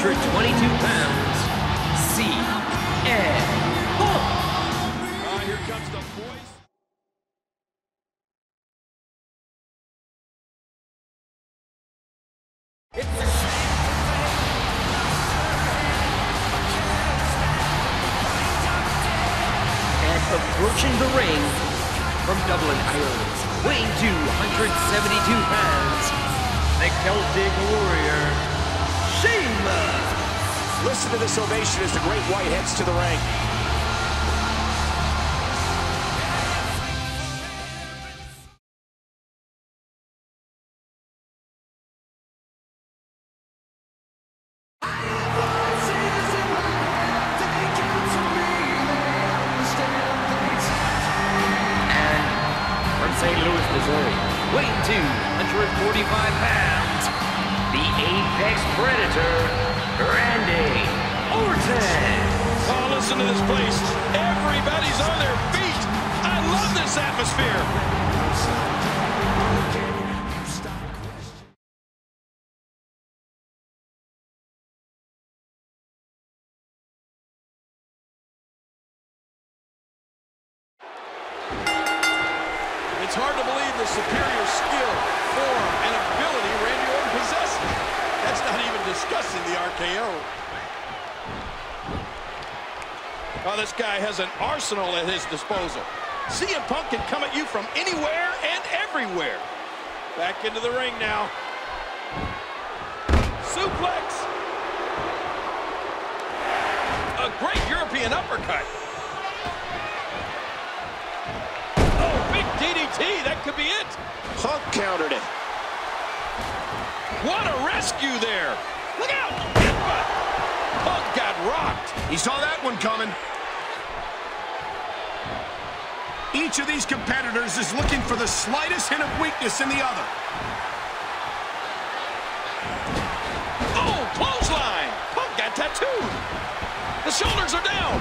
222 pounds, CM Punk. Ah, here comes the voice. And approaching the ring from Dublin, Ireland, weighing 272 pounds, the Celtic Warrior, Sheamus. Listen to this ovation as the Great White heads to the ring. And from St. Louis, Missouri, weighing 245 pounds, the Apex Predator, Randy Orton. Oh, listen to this place. Everybody's on their feet. I love this atmosphere. It's hard to believe the superior skill, form, and ability Randy Orton possesses. That's not even discussing the RKO. Oh, this guy has an arsenal at his disposal. CM Punk can come at you from anywhere and everywhere. Back into the ring now. Suplex. A great European uppercut. Oh, big DDT. That could be it. Punk countered it. What a rescue there. Look out. Headbutt. Punk got rocked. He saw that one coming. Each of these competitors is looking for the slightest hint of weakness in the other. Oh, clothesline. Punk got tattooed. The shoulders are down.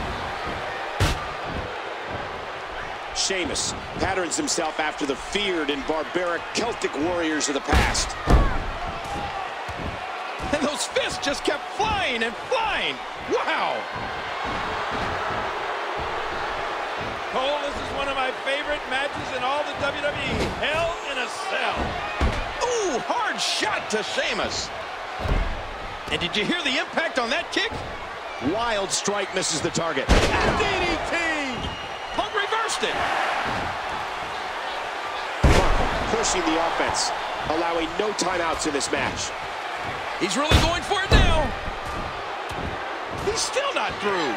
Sheamus patterns himself after the feared and barbaric Celtic warriors of the past. Those fists just kept flying and flying. Wow. Cole, this is one of my favorite matches in all the WWE. Hell in a Cell. Ooh, hard shot to Sheamus. And did you hear the impact on that kick? Wild strike misses the target. DDT. Punk reversed it. Pushing the offense, allowing no timeouts in this match. He's really going for it now. He's still not through.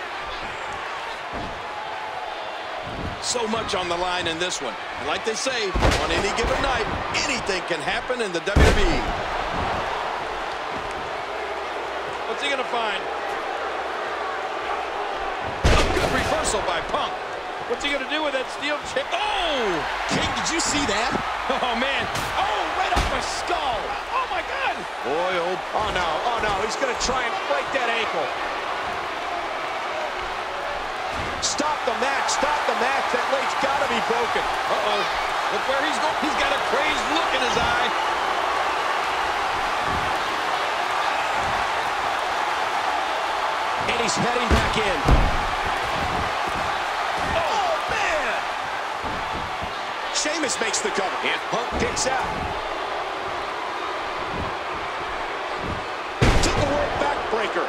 So much on the line in this one. And like they say, on any given night, anything can happen in the WWE. What's he going to find? A good reversal by Punk. What's he going to do with that steel chip? Oh! King, did you see that? Oh, man. Oh, right off the skull. Oh. Boy, oh, Oh no, oh no, he's gonna try and break that ankle. Stop the match, stop the match. That leg's gotta be broken. Uh-oh. Look where he's going. He's got a crazed look in his eye. And he's heading back in. Oh, man! Sheamus makes the cover. And Punk kicks out. Tilt-a-whirl backbreaker.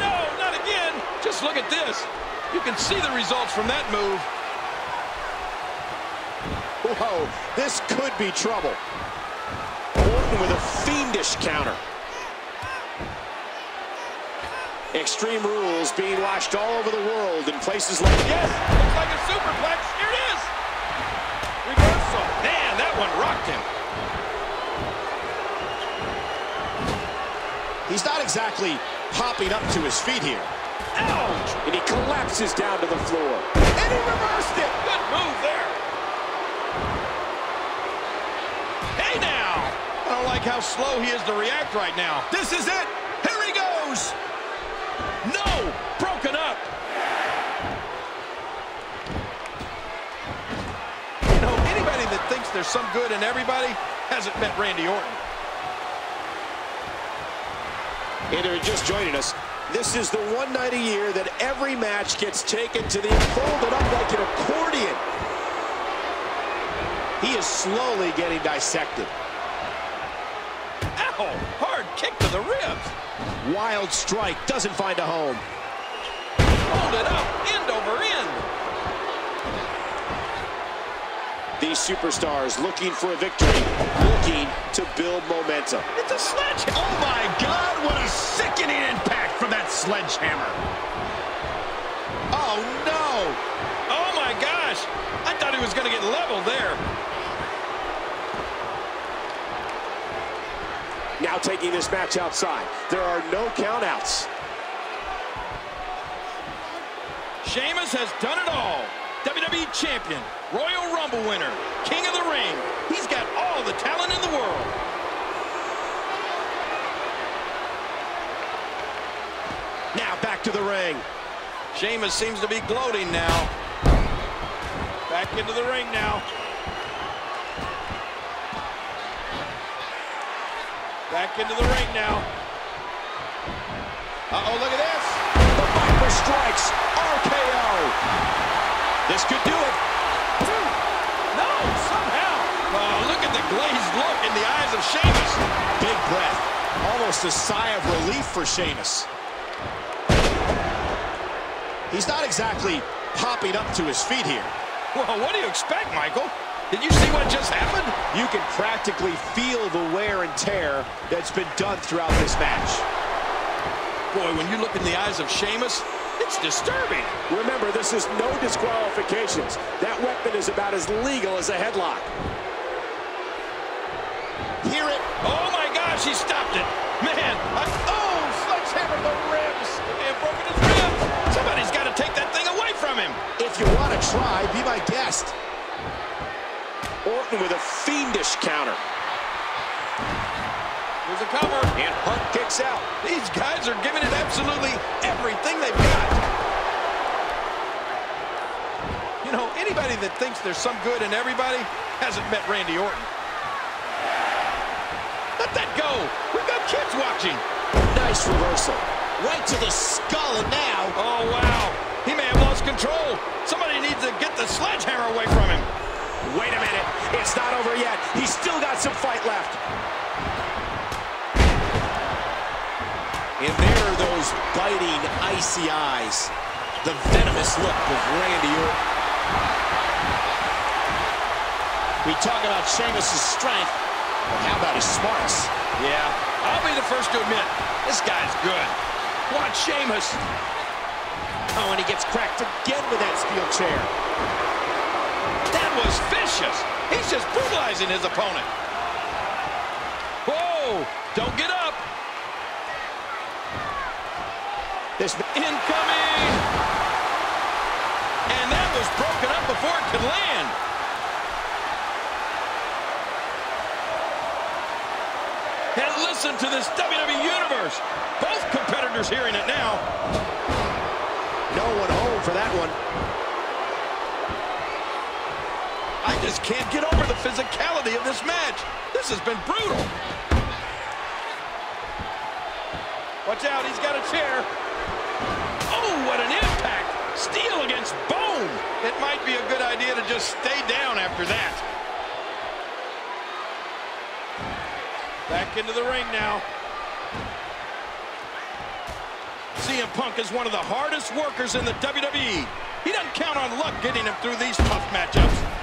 No, not again. Just look at this. You can see the results from that move. Whoa, this could be trouble. Orton with a fiendish counter. Extreme rules being watched all over the world in places like Yes, looks like a superplex. Here it is. Reversal. Man, that one rocked him. He's not exactly popping up to his feet here. Ouch! And he collapses down to the floor. And he reversed it. Good move there. Hey now. I don't like how slow he is to react right now. This is it. Here he goes. No! Broken up! You know, anybody that thinks there's some good in everybody hasn't met Randy Orton. And they're just joining us. This is the one night a year that every match gets taken to the folded up like an accordion. He is slowly getting dissected. Ow! Hard kick to the ribs. Wild strike, doesn't find a home. Hold it up, end over end. These superstars looking for a victory, looking to build momentum. It's a sledgehammer. Oh, my God, what a sickening impact from that sledgehammer. Oh, no. Oh, my gosh. I thought he was going to get leveled there. Now taking this match outside. There are no countouts. Sheamus has done it all. WWE Champion, Royal Rumble winner, King of the Ring. He's got all the talent in the world. Now back to the ring. Sheamus seems to be gloating now. Back into the ring now. Back into the ring now. Uh-oh, look at this. The Viper strikes. RKO. This could do it. No, somehow. Oh, look at the glazed look in the eyes of Sheamus. Big breath. Almost a sigh of relief for Sheamus. He's not exactly popping up to his feet here. Well, what do you expect, Michael? Did you see what just happened? You can practically feel the wear and tear that's been done throughout this match. Boy, when you look in the eyes of Sheamus, it's disturbing. Remember, this is no disqualifications. That weapon is about as legal as a headlock. Hear it? Oh, my gosh, he stopped it. Man, I, Orton with a fiendish counter. There's a cover. And Hunt kicks out. These guys are giving it absolutely everything they've got. You know, anybody that thinks there's some good in everybody hasn't met Randy Orton. Let that go. We've got kids watching. Nice reversal. Right to the skull, and now... Oh, wow. He may have lost control. Somebody needs to get the sledgehammer away from him. Wait a minute. It's not over yet. He's still got some fight left. And there are those biting, icy eyes. The venomous look of Randy Orton. We talk about Sheamus' strength, but how about his smarts? Yeah, I'll be the first to admit, this guy's good. Watch Sheamus. Oh, and he gets cracked again with that steel chair. That was vicious. He's just brutalizing his opponent. Whoa, don't get up. This Incoming! And that was broken up before it could land. And listen to this WWE Universe. Both competitors hearing it now. no one home for that one. Just can't get over the physicality of this match. This has been brutal. Watch out, he's got a chair. Oh, what an impact. Steel against bone. It might be a good idea to just stay down after that. Back into the ring now. CM Punk is one of the hardest workers in the WWE. He doesn't count on luck getting him through these tough matchups.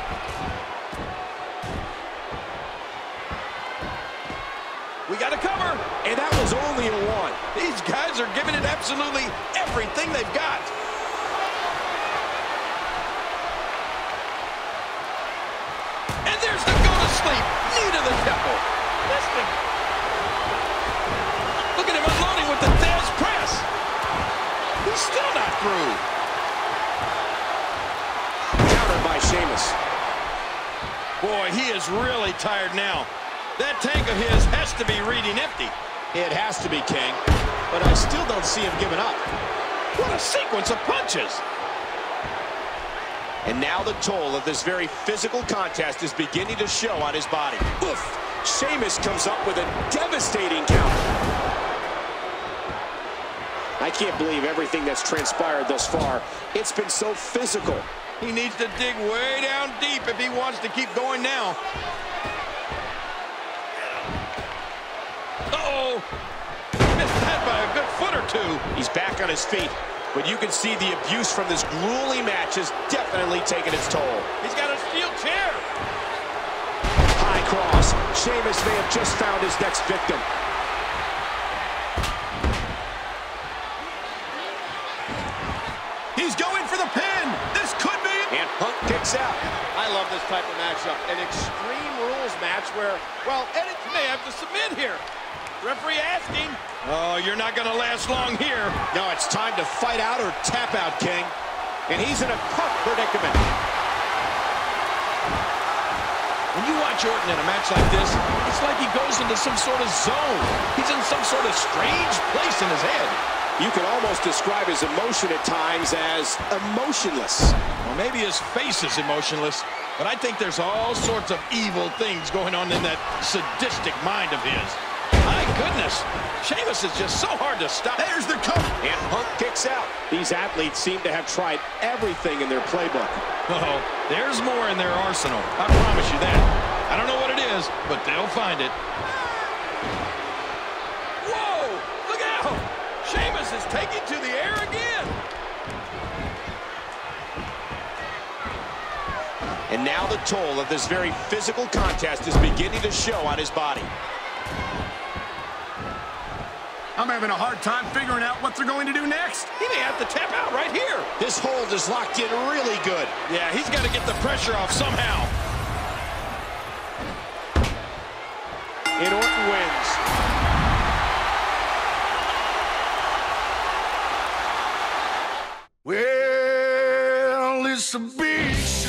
We got a cover. And that was only a one. These guys are giving it absolutely everything they've got. And there's the go to sleep. Knee to the temple. Listen. Look at him unloading with the Thesz press. He's still not through. Countered by Sheamus. Boy, he is really tired now. That tank of his has to be reading empty. It has to be King, but I still don't see him giving up. What a sequence of punches. And now the toll of this very physical contest is beginning to show on his body. Oof! Sheamus comes up with a devastating counter. I can't believe everything that's transpired thus far. It's been so physical. He needs to dig way down deep if he wants to keep going now. Uh-oh. Missed that by a good foot or two. He's back on his feet, but you can see the abuse from this grueling match has definitely taken its toll. He's got a steel chair. High cross. Sheamus may have just found his next victim. He's going for the pin. This could be And Punk kicks out. I love this type of matchup. An extreme rules match where, well, Edit may have to submit here. Referee asking. Oh, you're not going to last long here. No, it's time to fight out or tap out, King. And he's in a tough predicament. When you watch Orton in a match like this, it's like he goes into some sort of zone. He's in some sort of strange place in his head. You can almost describe his emotion at times as emotionless. Well, maybe his face is emotionless, but I think there's all sorts of evil things going on in that sadistic mind of his. My goodness, Sheamus is just so hard to stop. There's the cover. And Punk kicks out. These athletes seem to have tried everything in their playbook. Oh, there's more in their arsenal. I promise you that. I don't know what it is, but they'll find it. Whoa! Look out! Sheamus is taking to the air again. And now the toll of this very physical contest is beginning to show on his body. I'm having a hard time figuring out what they're going to do next. He may have to tap out right here. This hold is locked in really good. Yeah, he's got to get the pressure off somehow. And Orton wins. Well, it's a beach